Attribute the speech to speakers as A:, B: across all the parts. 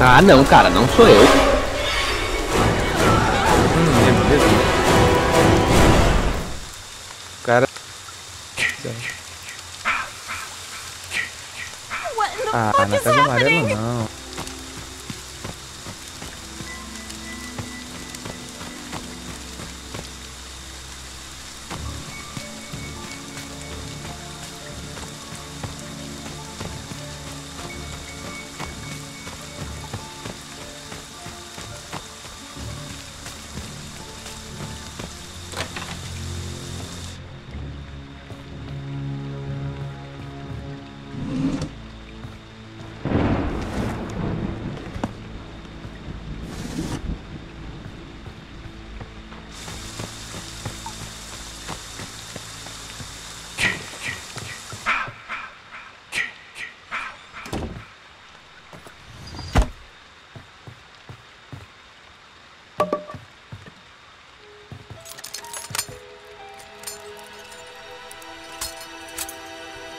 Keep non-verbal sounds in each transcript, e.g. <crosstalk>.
A: Ah, não, cara, não sou eu.
B: Hum, é mesmo. O cara.
C: What in the
B: Ah,
C: fuck
B: na
C: is
B: casa amarela
C: happening?
B: não.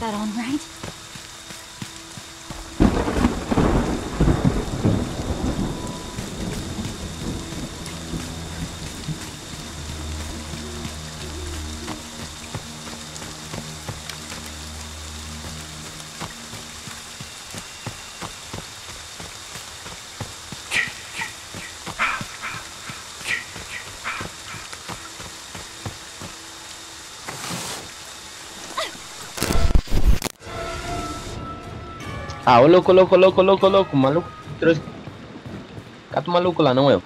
C: that on right?
A: Ah, ô louco, louco, louco, louco, louco, maluco. Trouxe. Cata o maluco lá, não eu.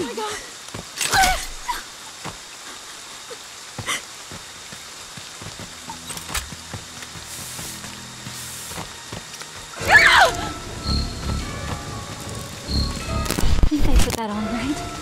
C: Oh my god. <laughs> I think I put that on right.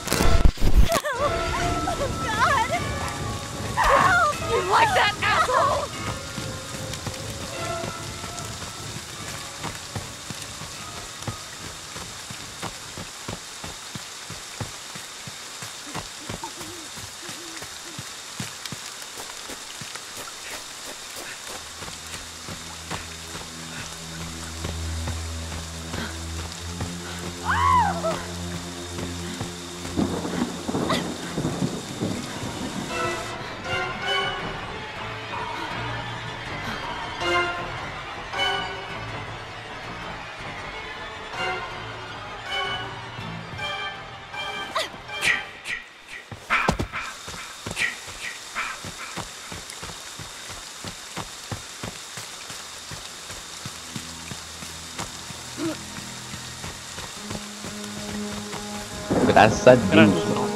A: Graças a Deus.